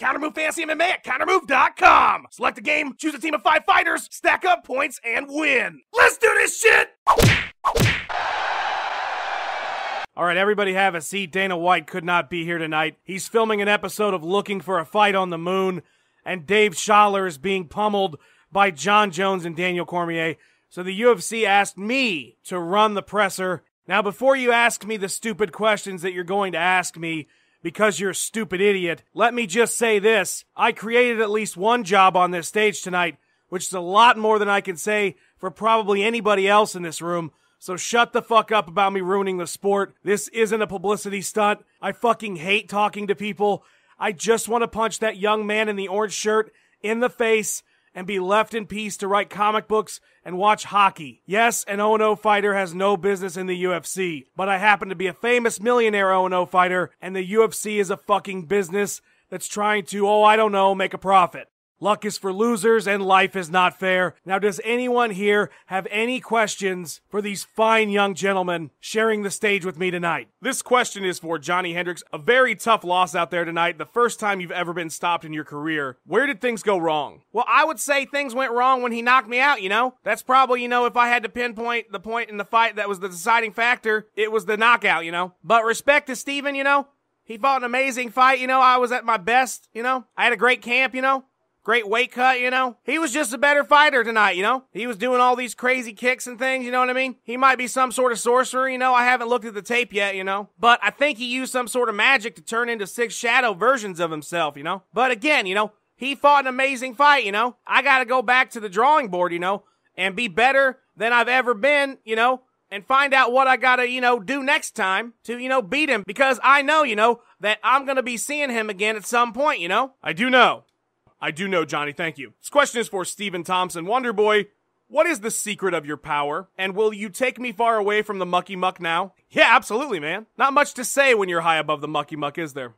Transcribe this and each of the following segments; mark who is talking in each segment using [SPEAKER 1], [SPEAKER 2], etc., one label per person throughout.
[SPEAKER 1] Kountermove Fantasy MMA at kountermove.com. Select a game, choose a team of five fighters, stack up points, and win. Let's do this shit! All right, everybody have a seat. Dana White could not be here tonight. He's filming an episode of Looking for a Fight on the Moon, and Dave Sholler is being pummeled by Jon Jones and Daniel Cormier. So the UFC asked me to run the presser. Now, before you ask me the stupid questions that you're going to ask me, because you're a stupid idiot, let me just say this. I created at least one job on this stage tonight, which is a lot more than I can say for probably anybody else in this room. So shut the fuck up about me ruining the sport. This isn't a publicity stunt. I fucking hate talking to people. I just want to punch that young man in the orange shirt in the face and be left in peace to write comic books and watch hockey. Yes, an 0 fighter has no business in the UFC, but I happen to be a famous millionaire 0 fighter, and the UFC is a fucking business that's trying to, oh, I don't know, make a profit. Luck is for losers and life is not fair. Now, does anyone here have any questions for these fine young gentlemen sharing the stage with me tonight? This question is for Johny Hendricks. A very tough loss out there tonight. The first time you've ever been stopped in your career. Where did things go wrong? Well, I would say things went wrong when he knocked me out, you know? That's probably, you know, if I had to pinpoint the point in the fight that was the deciding factor, it was the knockout, you know? But respect to Stephen, you know? He fought an amazing fight, you know? I was at my best, you know? I had a great camp, you know? Great weight cut, you know? He was just a better fighter tonight, you know? He was doing all these crazy kicks and things, you know what I mean? He might be some sort of sorcerer, you know? I haven't looked at the tape yet, you know? But I think he used some sort of magic to turn into six shadow versions of himself, you know? But again, you know, he fought an amazing fight, you know? I gotta go back to the drawing board, you know? And be better than I've ever been, you know? And find out what I gotta, you know, do next time to, you know, beat him. Because I know, you know, that I'm gonna be seeing him again at some point, you know? I do know. I do know, Johny. Thank you. This question is for Stephen Thompson. Wonder Boy, what is the secret of your power? And will you take me far away from the mucky muck now? Yeah, absolutely, man. Not much to say when you're high above the mucky muck, is there?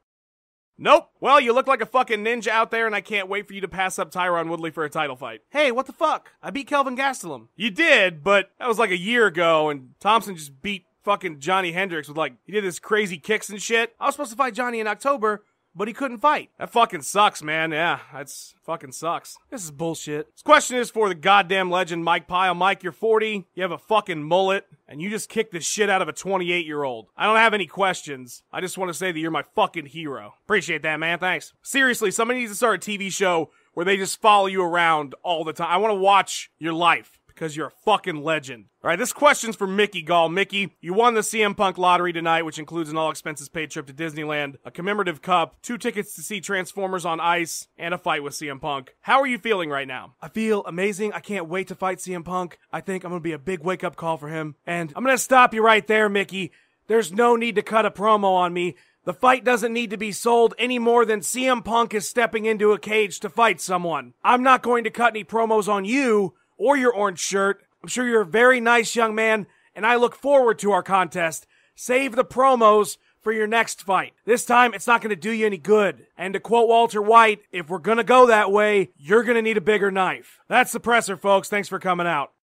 [SPEAKER 1] Nope. Well, you look like a fucking ninja out there, and I can't wait for you to pass up Tyron Woodley for a title fight. Hey, what the fuck? I beat Kelvin Gastelum. You did, but that was like a year ago, and Thompson just beat fucking Johny Hendricks with like, he did this crazy kicks and shit. I was supposed to fight Johny in October, but he couldn't fight. That fucking sucks, man. Yeah, that's fucking sucks. This is bullshit. This question is for the goddamn legend Mike Pyle. Mike, you're 40, you have a fucking mullet, and you just kicked the shit out of a 28 year old. I don't have any questions. I just want to say that you're my fucking hero. Appreciate that, man. Thanks. Seriously, somebody needs to start a TV show where they just follow you around all the time. I want to watch your life because you're a fucking legend. All right, this question's for Mickey Gall. Mickey, you won the CM Punk lottery tonight, which includes an all expenses paid trip to Disneyland, a commemorative cup, two tickets to see Transformers on ice, and a fight with CM Punk. How are you feeling right now? I feel amazing. I can't wait to fight CM Punk. I think I'm gonna be a big wake up call for him. And I'm gonna stop you right there, Mickey. There's no need to cut a promo on me. The fight doesn't need to be sold any more than CM Punk is stepping into a cage to fight someone. I'm not going to cut any promos on you or your orange shirt. I'm sure you're a very nice young man, and I look forward to our contest. Save the promos for your next fight. This time, it's not going to do you any good. And to quote Walter White, if we're going to go that way, you're going to need a bigger knife. That's the presser, folks. Thanks for coming out.